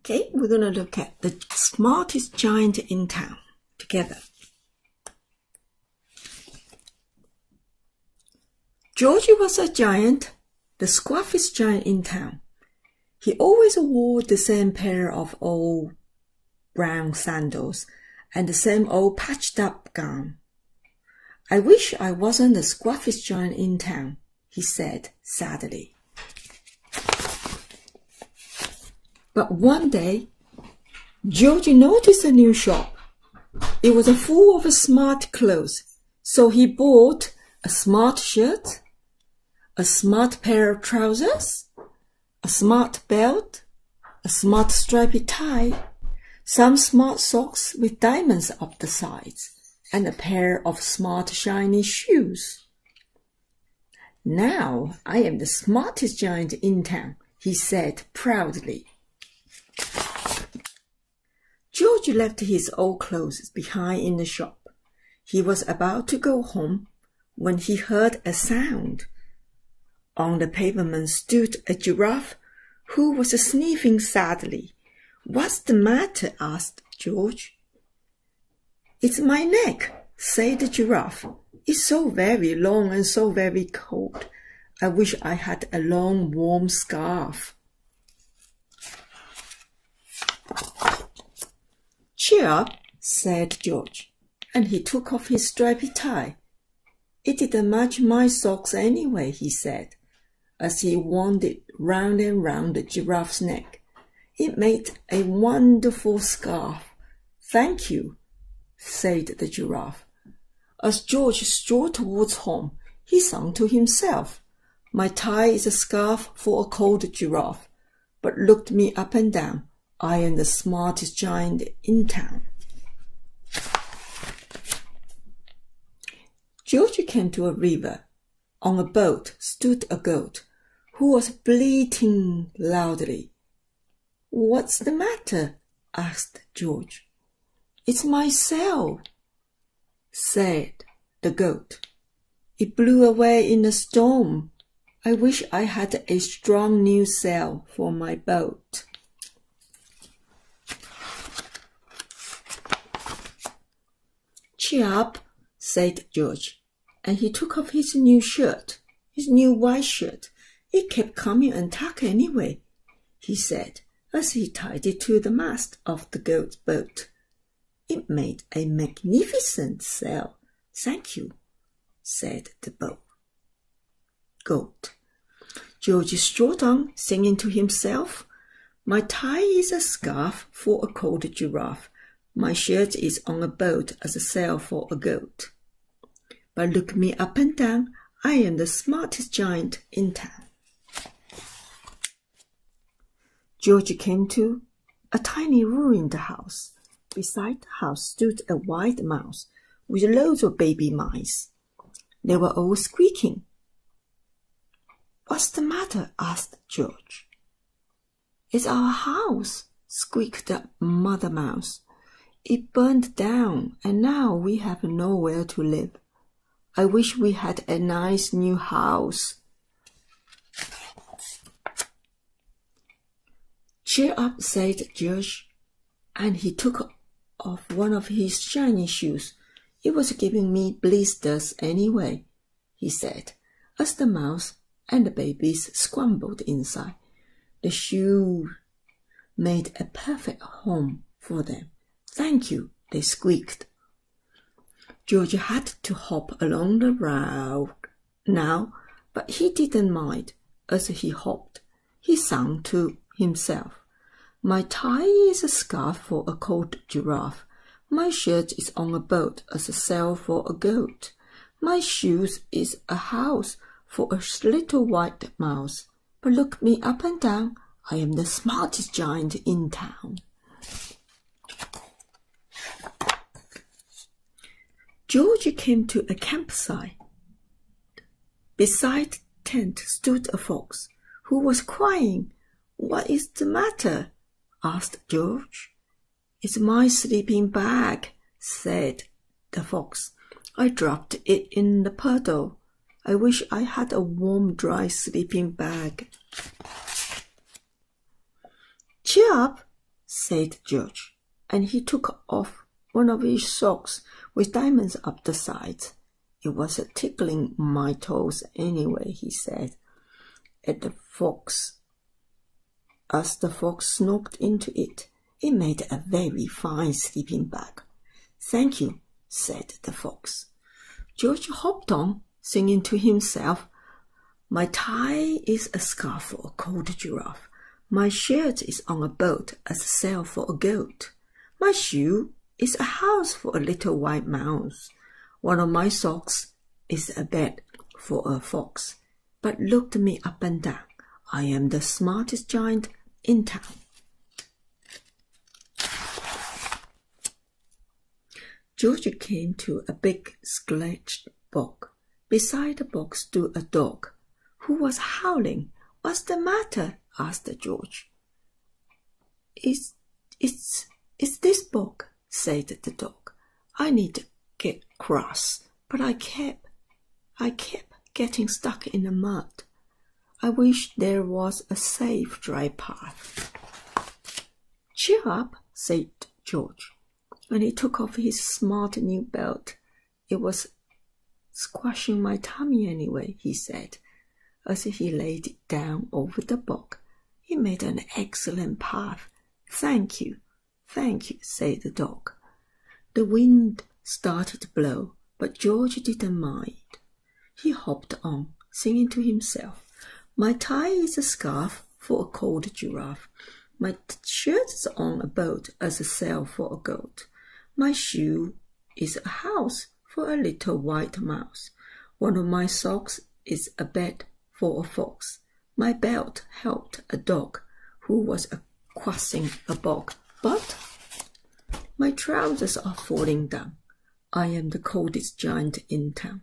Okay, we're going to look at the smartest giant in town together. Georgie was a giant, the scruffiest giant in town. He always wore the same pair of old brown sandals and the same old patched up gown. I wish I wasn't the scruffiest giant in town, he said sadly. But one day, Georgie noticed a new shop. It was full of smart clothes, so he bought a smart shirt, a smart pair of trousers, a smart belt, a smart stripy tie, some smart socks with diamonds up the sides, and a pair of smart shiny shoes. Now I am the smartest giant in town, he said proudly. George left his old clothes behind in the shop. He was about to go home when he heard a sound. On the pavement stood a giraffe who was sniffing sadly. What's the matter? asked George. It's my neck, said the giraffe. It's so very long and so very cold. I wish I had a long warm scarf. Cheer up, said George, and he took off his stripy tie. It didn't match my socks anyway, he said as he wound it round and round the giraffe's neck. It made a wonderful scarf. Thank you, said the giraffe. As George strolled towards home, he sung to himself. My tie is a scarf for a cold giraffe, but looked me up and down. I am the smartest giant in town. George came to a river. On a boat stood a goat who was bleating loudly. What's the matter? asked George. It's my sail, said the goat. It blew away in a storm. I wish I had a strong new sail for my boat. Cheer up, said George, and he took off his new shirt, his new white shirt, it kept coming untucked anyway, he said as he tied it to the mast of the goat's boat. It made a magnificent sail. Thank you, said the boat. Goat. George strode on, singing to himself. My tie is a scarf for a cold giraffe. My shirt is on a boat as a sail for a goat. But look me up and down, I am the smartest giant in town. George came to a tiny ruined house. Beside the house stood a white mouse with loads of baby mice. They were all squeaking. What's the matter? asked George. It's our house, squeaked the mother mouse. It burned down, and now we have nowhere to live. I wish we had a nice new house. Cheer up, said George, and he took off one of his shiny shoes. It was giving me blisters anyway, he said, as the mouse and the babies scrambled inside. The shoe made a perfect home for them. Thank you, they squeaked. George had to hop along the road now, but he didn't mind. As he hopped, he sang to himself. My tie is a scarf for a cold giraffe. My shirt is on a boat as a sail for a goat. My shoes is a house for a little white mouse. But look me up and down, I am the smartest giant in town. George came to a campsite. Beside tent stood a fox, who was crying. What is the matter? asked George. It's my sleeping bag, said the fox. I dropped it in the puddle. I wish I had a warm, dry sleeping bag. Cheer up, said George, and he took off one of his socks with diamonds up the sides. It was tickling my toes anyway, he said. At the fox, as the fox snooked into it, it made a very fine sleeping bag. Thank you, said the fox. George hopped on, singing to himself, My tie is a scarf for a cold giraffe. My shirt is on a boat as a sail for a goat. My shoe is a house for a little white mouse. One of my socks is a bed for a fox. But looked me up and down. I am the smartest giant in town. George came to a big scratched bog. Beside the bog stood a dog, who was howling. What's the matter? asked George. It's, it's, it's this bog, said the dog. I need to get cross, but I kept, I kept getting stuck in the mud. I wish there was a safe dry path. Cheer up, said George, and he took off his smart new belt. It was squashing my tummy anyway, he said, as he laid it down over the bog. He made an excellent path. Thank you, thank you, said the dog. The wind started to blow, but George didn't mind. He hopped on, singing to himself. My tie is a scarf for a cold giraffe. My shirt is on a boat as a sail for a goat. My shoe is a house for a little white mouse. One of my socks is a bed for a fox. My belt helped a dog who was crossing a bog, but my trousers are falling down. I am the coldest giant in town.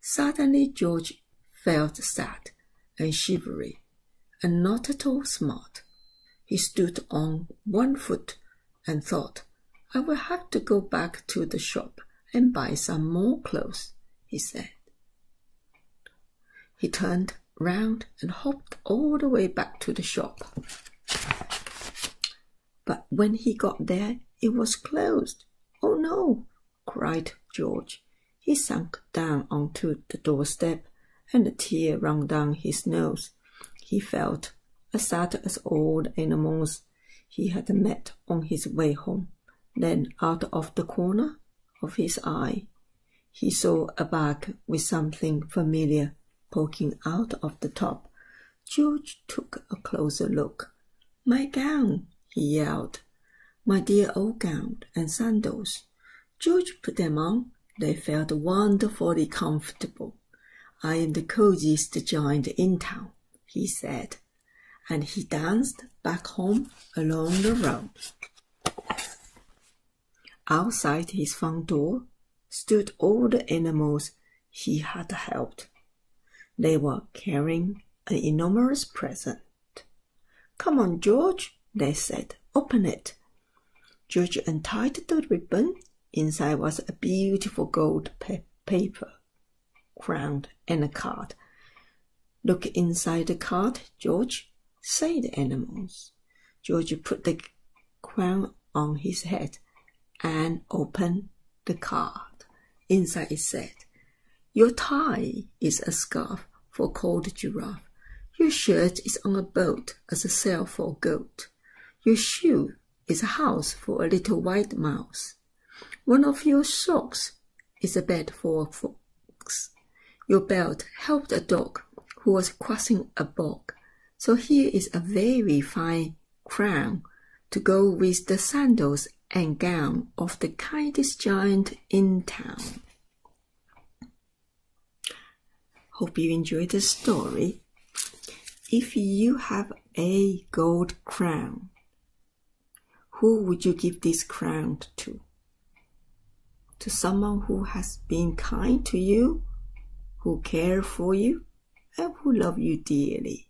Suddenly George felt sad and shivery, and not at all smart. He stood on one foot and thought, I will have to go back to the shop and buy some more clothes, he said. He turned round and hopped all the way back to the shop. But when he got there, it was closed. Oh no, cried George. He sank down onto the doorstep, and a tear ran down his nose. He felt as sad as all the animals he had met on his way home. Then, out of the corner of his eye, he saw a bag with something familiar poking out of the top. George took a closer look. My gown, he yelled. My dear old gown and sandals. George put them on. They felt wonderfully comfortable. I am the coziest giant in town, he said, and he danced back home along the road. Outside his front door stood all the animals he had helped. They were carrying an enormous present. Come on, George, they said. Open it. George untied the ribbon. Inside was a beautiful gold pa paper crown and a card. Look inside the card, George, say the animals. George put the crown on his head and opened the card. Inside it said, your tie is a scarf for cold giraffe. Your shirt is on a boat as a sail for a goat. Your shoe is a house for a little white mouse. One of your socks is a bed for a fox. Your belt helped a dog who was crossing a bog. So here is a very fine crown to go with the sandals and gown of the kindest giant in town. Hope you enjoyed the story. If you have a gold crown, who would you give this crown to? To someone who has been kind to you, who care for you, and who love you dearly.